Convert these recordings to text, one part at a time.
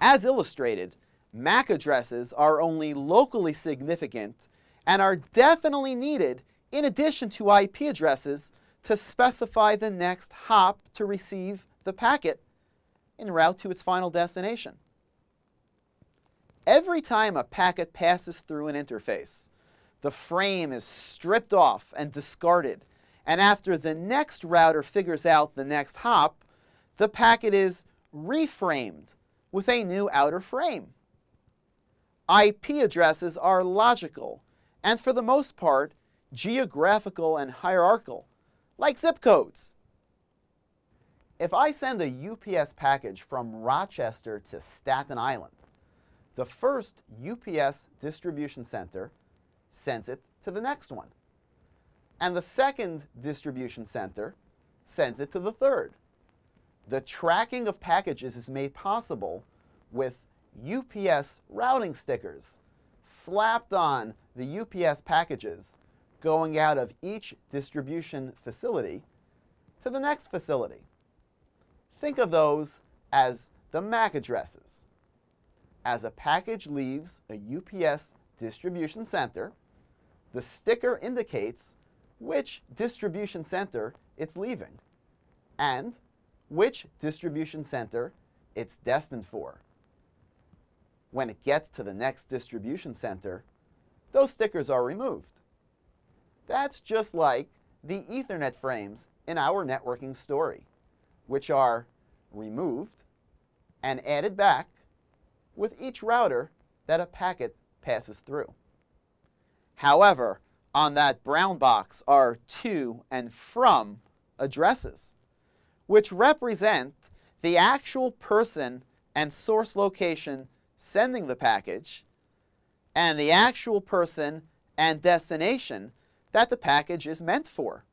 As illustrated, MAC addresses are only locally significant and are definitely needed in addition to IP addresses to specify the next hop to receive the packet en route to its final destination. Every time a packet passes through an interface, the frame is stripped off and discarded, and after the next router figures out the next hop, the packet is reframed with a new outer frame. IP addresses are logical and for the most part geographical and hierarchical, like zip codes. If I send a UPS package from Rochester to Staten Island, the first UPS distribution center sends it to the next one. And the second distribution center sends it to the third. The tracking of packages is made possible with UPS routing stickers slapped on the UPS packages going out of each distribution facility to the next facility. Think of those as the MAC addresses. As a package leaves a UPS distribution center, the sticker indicates which distribution center it's leaving and which distribution center it's destined for. When it gets to the next distribution center, those stickers are removed. That's just like the Ethernet frames in our networking story, which are removed and added back with each router that a packet passes through. However, on that brown box are to and from addresses which represent the actual person and source location sending the package and the actual person and destination that the package is meant for.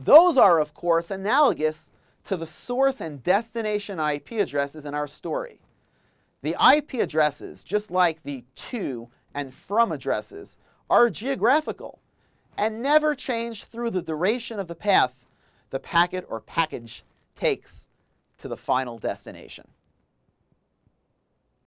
Those are, of course, analogous to the source and destination IP addresses in our story. The IP addresses, just like the to and from addresses, are geographical and never change through the duration of the path the packet or package takes to the final destination.